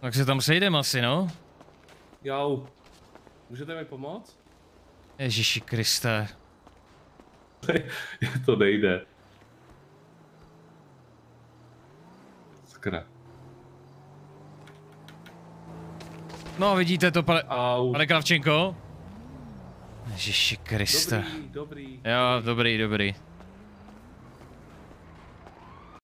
Tak se tam sejdeme asi, no? Jau. Můžete mi pomoct? Ježíši Kriste. to nejde. Skra. No vidíte to, pane, Au. pane Kravčenko? Ježíši Kriste. Dobrý, dobrý. Jo, dobrý, dobrý.